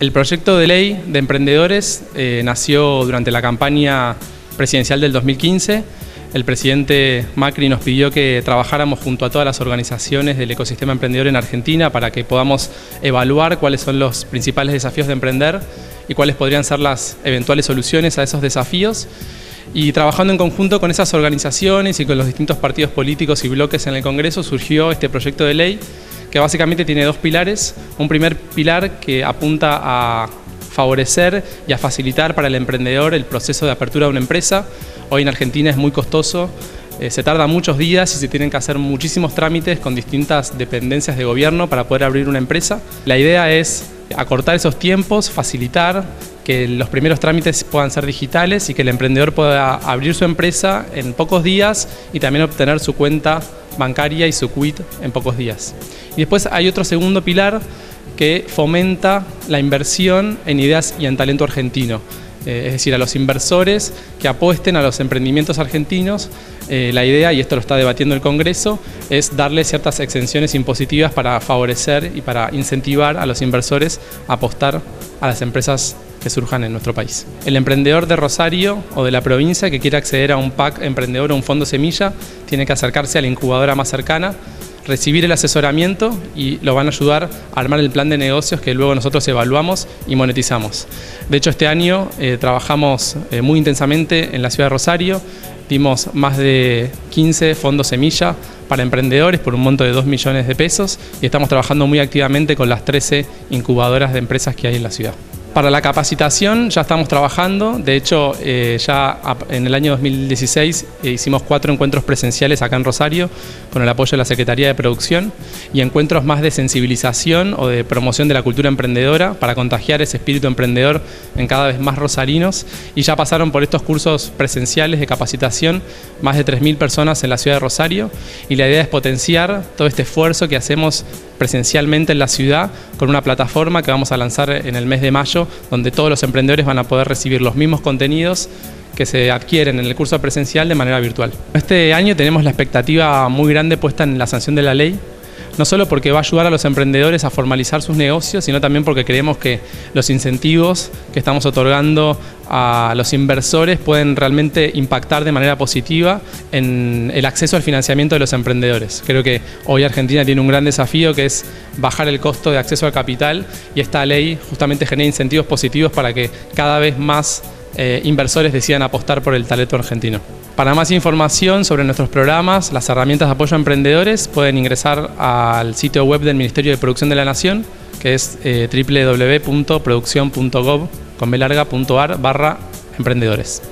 El proyecto de ley de emprendedores eh, nació durante la campaña presidencial del 2015. El presidente Macri nos pidió que trabajáramos junto a todas las organizaciones del ecosistema emprendedor en Argentina para que podamos evaluar cuáles son los principales desafíos de emprender y cuáles podrían ser las eventuales soluciones a esos desafíos. Y trabajando en conjunto con esas organizaciones y con los distintos partidos políticos y bloques en el Congreso surgió este proyecto de ley que básicamente tiene dos pilares. Un primer pilar que apunta a favorecer y a facilitar para el emprendedor el proceso de apertura de una empresa. Hoy en Argentina es muy costoso, eh, se tarda muchos días y se tienen que hacer muchísimos trámites con distintas dependencias de gobierno para poder abrir una empresa. La idea es acortar esos tiempos, facilitar que los primeros trámites puedan ser digitales y que el emprendedor pueda abrir su empresa en pocos días y también obtener su cuenta bancaria y su quit en pocos días. Y después hay otro segundo pilar que fomenta la inversión en ideas y en talento argentino. Eh, es decir, a los inversores que apuesten a los emprendimientos argentinos. Eh, la idea, y esto lo está debatiendo el Congreso, es darle ciertas exenciones impositivas para favorecer y para incentivar a los inversores a apostar a las empresas que surjan en nuestro país. El emprendedor de Rosario o de la provincia que quiera acceder a un PAC emprendedor o un fondo semilla tiene que acercarse a la incubadora más cercana, recibir el asesoramiento y lo van a ayudar a armar el plan de negocios que luego nosotros evaluamos y monetizamos. De hecho, este año eh, trabajamos eh, muy intensamente en la ciudad de Rosario, dimos más de 15 fondos semilla para emprendedores por un monto de 2 millones de pesos y estamos trabajando muy activamente con las 13 incubadoras de empresas que hay en la ciudad. Para la capacitación ya estamos trabajando, de hecho eh, ya en el año 2016 eh, hicimos cuatro encuentros presenciales acá en Rosario con el apoyo de la Secretaría de Producción y encuentros más de sensibilización o de promoción de la cultura emprendedora para contagiar ese espíritu emprendedor en cada vez más rosarinos. Y ya pasaron por estos cursos presenciales de capacitación más de 3.000 personas en la ciudad de Rosario. Y la idea es potenciar todo este esfuerzo que hacemos presencialmente en la ciudad con una plataforma que vamos a lanzar en el mes de mayo, donde todos los emprendedores van a poder recibir los mismos contenidos que se adquieren en el curso presencial de manera virtual. Este año tenemos la expectativa muy grande puesta en la sanción de la ley no solo porque va a ayudar a los emprendedores a formalizar sus negocios, sino también porque creemos que los incentivos que estamos otorgando a los inversores pueden realmente impactar de manera positiva en el acceso al financiamiento de los emprendedores. Creo que hoy Argentina tiene un gran desafío que es bajar el costo de acceso al capital y esta ley justamente genera incentivos positivos para que cada vez más eh, inversores decidan apostar por el talento argentino. Para más información sobre nuestros programas, las herramientas de apoyo a emprendedores, pueden ingresar al sitio web del Ministerio de Producción de la Nación, que es eh, www.producción.gov barra emprendedores.